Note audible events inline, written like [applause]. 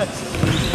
Yes. [laughs]